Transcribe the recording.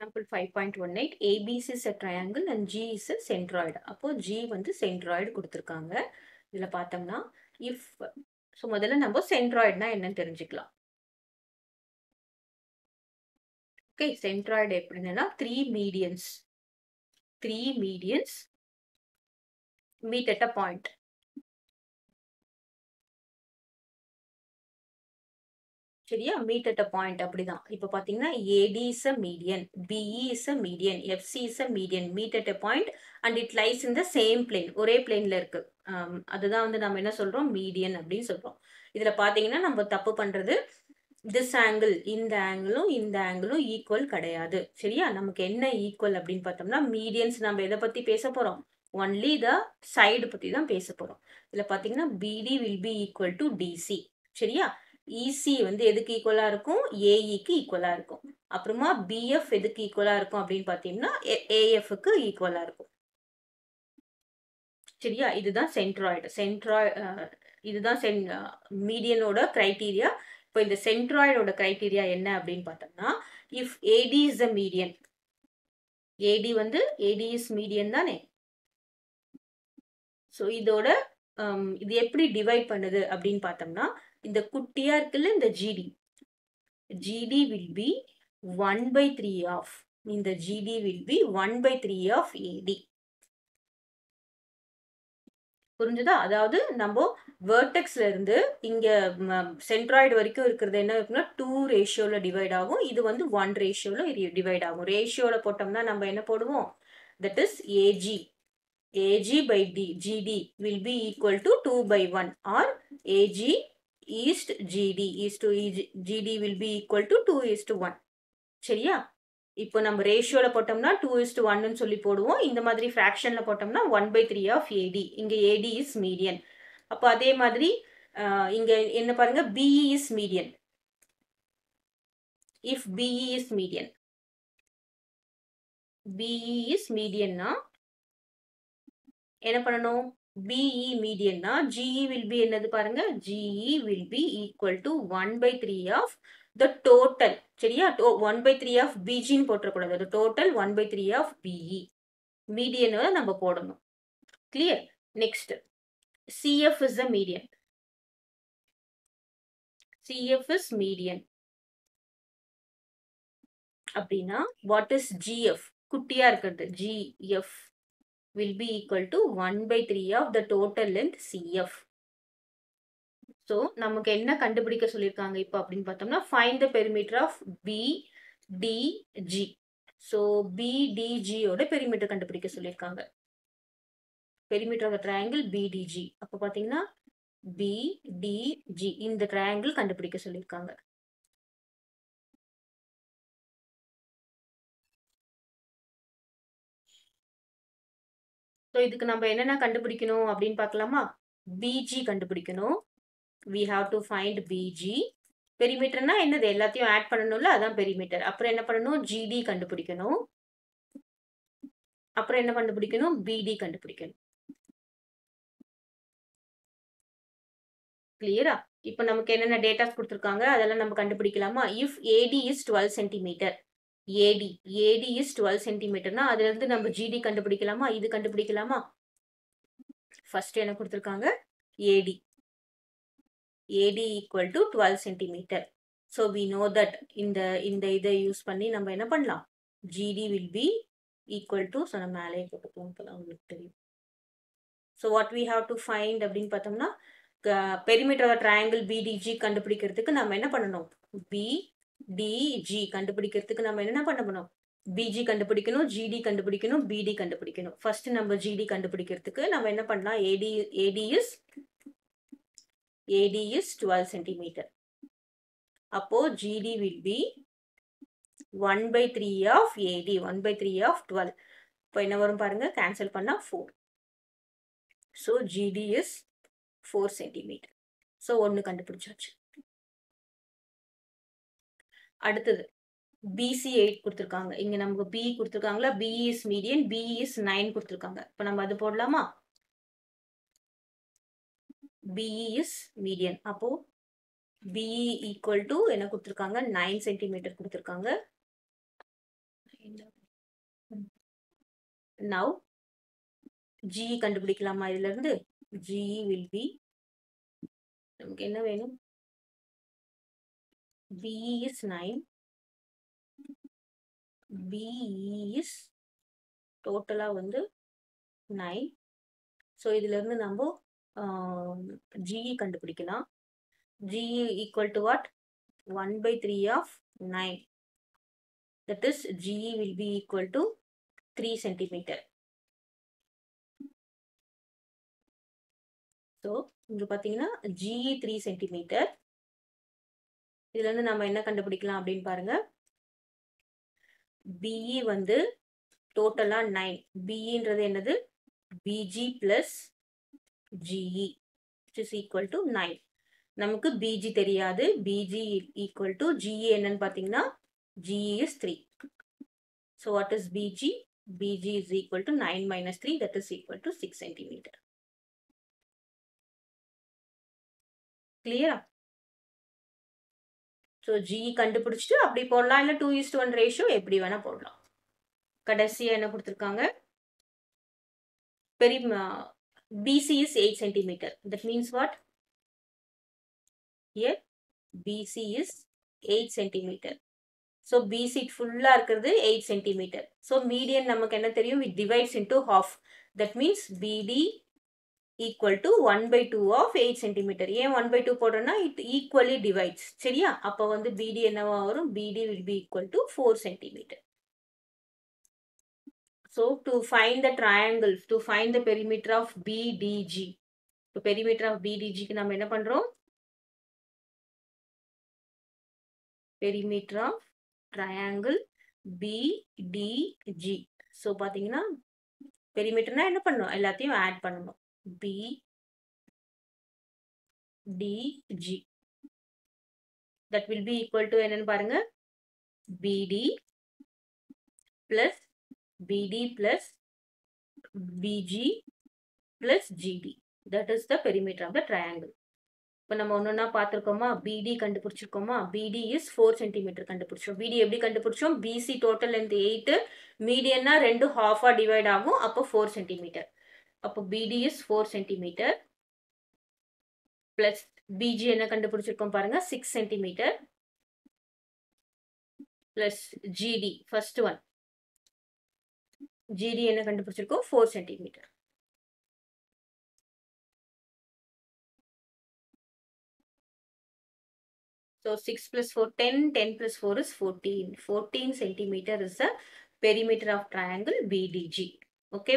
Example 5.18 ABC is a triangle and G is a centroid. அப்போ G வந்து centroid கொடுத்திருக்காங்க. இதுல பார்த்தோம்னா if ஸோ முதல்ல நம்ம centroidனா என்னன்னு தெரிஞ்சுக்கலாம். ஓகே centroid எப்படின்னா three medians three medians meet at a point. சரியா? மீட் அட் அ பாயிண்ட் அப்படிதான். இப்போ பார்த்தீங்கன்னா AD is a median BE is a median FC is a median meet at a point and it lies in the same plane ஒரே பிளேன்ல இருக்கு. அதுதான் வந்து நம்ம என்ன சொல்றோம்? மீடியன் அப்படின்னு சொல்றோம். இதுல பாத்தீங்கன்னா நம்ம தப்பு பண்றது திஸ் ஆங்கிள் இந்த ஆங்கிளும் இந்த ஆங்கிளும் ஈக்குவல் கிடையாது. சரியா? நமக்கு என்ன ஈக்குவல் அப்படின்னு பார்த்தோம்னா மீடியன்ஸ் நம்ம எதை பத்தி பேச போறோம்? ஒன்லி த சைடு பத்தி தான் பேச போறோம். இதுல பாத்தீங்கன்னா BD will be equal to DC சரியா? இசி வந்து எதுக்கு ஈக்குவலாக இருக்கும்? ஏஇக்கு ஈக்குவலாக இருக்கும். அப்புறமா பிஎஃப் எதுக்கு ஈக்குவலாக இருக்கும் அப்படின்னு பார்த்தீங்கன்னா ஏஎஃப்க்கு ஈக்குவலாக இருக்கும். சரியா? இதுதான் சென்ட்ராய்டு சென்ட்ராய் இதுதான் சென் மீடியனோட க்ரைட்டீரியா இப்போ இந்த சென்ட்ராய்டோட க்ரைட்டீரியா என்ன அப்படின்னு பார்த்தோம்னா if AD is a median AD வந்து ஏடி இஸ் மீடியன் தானே? ஸோ இதோட இது எப்படி டிவைட் பண்ணுது அப்படின்னு பார்த்தோம்னா இந்த குட்டியா இருக்குல்ல இந்த GD GD will be one by three of இந்த GD will be one by three of AD புரிஞ்சுதா? அதாவது நம்ம வேர்டெக்ஸ்ல இருந்து இங்க சென்ட்ராய்டு வரைக்கும் இருக்கிறது என்ன இருக்குன்னா டூ ரேஷியோல டிவைட் ஆகும். இது வந்து ஒன் ரேஷியோல டிவைட் ஆகும். ரேஷியோல போட்டோம்னா நம்ம என்ன போடுவோம்? That is AG AG by D GD will be equal to two by one or AG is to GD is to to GD will be equal to two is to one சரியா? இப்போ நம்ம ரேஷியோவில் போட்டோம்னா two இஸ்ட் ஒன்னு சொல்லி போடுவோம். இந்த மாதிரி ஃப்ராக்ஷனில் போட்டோம்னா one by three of AD இங்கே ஏடி இஸ் மீடியன் அப்போ அதே மாதிரி இங்கே என்ன பாருங்க? BE is median if BE is median BE is மீடியன்னா என்ன பண்ணணும்? பிஇ மீடியன்னா ஜிஇ வில் பி என்னது பாருங்க? GE will be equal to one by three of the total சரியா? ஒன் பை த்ரீ ஆஃப் பிஜின்னு போட்டுறக்கூடாது அது total one by three of BE மீடியனை நம்ம போடணும். Clear next CF is the median CF is median அப்படின்னா what is GIF குட்டியா இருக்கிறது. GF will be equal to 1 by 3 of the total length CF. So நமக்கு என்ன கண்டுபிடிக்க சொல்லியிருக்காங்க இப்போ அப்படின்னு பார்த்தோம்னா find the perimeter of B DG so பிடிஜியோட perimeter கண்டுபிடிக்க சொல்லியிருக்காங்க பெரிமீட்டர் ஆஃப் ட்ரையாங்கிள் பிடிஜி அப்போ பார்த்தீங்கன்னா பிடிஜி இந்த triangle கண்டுபிடிக்க சொல்லியிருக்காங்க ஸோ இதுக்கு நம்ம என்னென்ன கண்டுபிடிக்கணும் அப்படின்னு பார்க்கலாமா? பிஜி கண்டுபிடிக்கணும். We have to find BG பெரிமீட்டர்னா என்னது? எல்லாத்தையும் ஆட் பண்ணணும்ல? அதான் பெரிமீட்டர் அப்புறம் என்ன பண்ணணும்? ஜிடி கண்டுபிடிக்கணும். அப்புறம் என்ன கண்டுபிடிக்கணும்? பிடி கண்டுபிடிக்கணும். கிளியரா இப்போ நமக்கு என்னென்ன டேட்டாஸ் கொடுத்துருக்காங்க? அதெல்லாம் நம்ம கண்டுபிடிக்கலாமா? If AD is twelve centimetre AD AD is twelve சென்டிமீட்டர்னா அதுல இருந்து நம்ம ஜிடி கண்டுபிடிக்கலாமா? இது கண்டுபிடிக்கலாமா? ஃபர்ஸ்ட் என்ன கொடுத்துருக்காங்க? AD AD equal to twelve centimetre so we know that இந்த இந்த இதை யூஸ் பண்ணி நம்ம என்ன பண்ணலாம்? GD will be equal to so நம்ம மேலே போட்டுக்கலாம் இப்போதான் உங்களுக்கு தெரியும். So what we have to find அப்படின்னு பார்த்தோம்னா பெரிமீட்டர் ட்ரையாங்கிள் பிடிஜி கண்டுபிடிக்கிறதுக்கு நம்ம என்ன பண்ணணும்? பி டிஜி கண்டுபிடிக்கிறதுக்கு நம்ம என்னென்ன பண்ண போனோம் பிஜி கண்டுபிடிக்கணும் ஜிடி கண்டுபிடிக்கணும் பிடி கண்டுபிடிக்கணும். ஃபர்ஸ்ட் நம்ம ஜிடி கண்டுபிடிக்கிறதுக்கு நம்ம என்ன பண்ணலாம்? AD AD is AD is twelve centimetre அப்போ GD will be one by three of AD one by three of twelve இப்போ என்ன வரும் பாருங்க? கேன்சல் பண்ணால் four so GD is four centimetre so ஒன்று கண்டுபிடிச்சாச்சு. அடுத்தது. பிசி எயிட் கொடுத்துருக்காங்க. இங்க நமக்கு பி கொடுத்துருக்காங்களா? B is median B is nine கொடுத்துருக்காங்க. இப்போ நம்ம அது போடலாமா? பிஇ இஸ் மீடியன் அப்போ பிஇ ஈக்குவல் டு என்ன கொடுத்துருக்காங்க? நைன் சென்டிமீட்டர் கொடுத்துருக்காங்க. நவ் ஜி கண்டுபிடிக்கலாமா இதுல இருந்து? ஜி வில் பி நமக்கு என்ன வேணும்? B is nine B is டோட்டலாக வந்து நைன் ஸோ இதுலேருந்து நம்ம ஜிஇ கண்டுபிடிக்கலாம். GE equal to what one by three of nine that is GE will be equal to three centimetre so இங்கே பார்த்தீங்கன்னா ஜிஇ த்ரீ சென்டிமீட்டர் இதுல இருந்து நம்ம என்ன கண்டுபிடிக்கலாம் அப்படின்னு பாருங்க. பிஇ வந்து டோட்டலா நைன் பிஇன்றது என்னது? BG plus GE is equal to nine நமக்கு பிஜி தெரியாது. பிஜி ஈக்குவல் டு ஜிஇ என்னன்னு பார்த்தீங்கன்னா GE is three so what is BG BG is equal to nine minus three that is equal to six centimetre கிளியரா so G கண்டுபிடிச்சிட்டு அப்படி போடலாம் இல்லை two இஸ்ட் one ratio எப்படி வேணால் போடலாம் கடைசியாக என்ன கொடுத்துருக்காங்க பெரிய BC is eight centimetre that means what a BC is eight centimetre so BC ஃபுல்லாக இருக்கிறது எயிட் சென்டிமீட்டர் ஸோ மீடியன் நமக்கு என்ன தெரியும் with divides into half that means BD equal to 1 by 2 of 8 centimeter. ஏன் 1 by 2 போடுறோம்னா it equally divides. சரியா? அப்ப வந்து BD என்னவா வரும்? BD will be equal to 4 centimeter. So to find the triangle, to find the perimeter of BDG. So perimeter of BDG க்கு நம்ம என்ன பண்றோம்? Perimeter of triangle BDG. So பாத்தீங்கன்னா perimeterனா என்ன பண்ணணும்? எல்லாத்தையும் ஆட் பண்ணணும். B DG that will be equal to என்னன்னு பாருங்க? BD plus BD plus BG plus GD that is the perimeter of the triangle. இப்போ நம்ம ஒன்றா பார்த்துருக்கோமா? பிடி கண்டுபிடிச்சிருக்கோமா? பிடி இஸ் ஃபோர் சென்டிமீட்டர் கண்டுபிடிச்சோம். பிடி எப்படி கண்டுபிடிச்சோம்? பிசி டோட்டல் லென்த் எயிட்டு மீடியன்னா ரெண்டு ஹாஃபா டிவைட் ஆகும். அப்போ ஃபோர் சென்டிமீட்டர் அப்போ BD is four centimetre plus BG என்ன கண்டுபிடிச்சிருக்கோம் பாருங்க six centimetre plus GD first one GD என்ன கண்டுபிடிச்சிருக்கோம் four centimetre So 6 plus 4, 10, 10 plus 4 is 14. 14 centimeter is the perimeter of triangle BDG. Okay.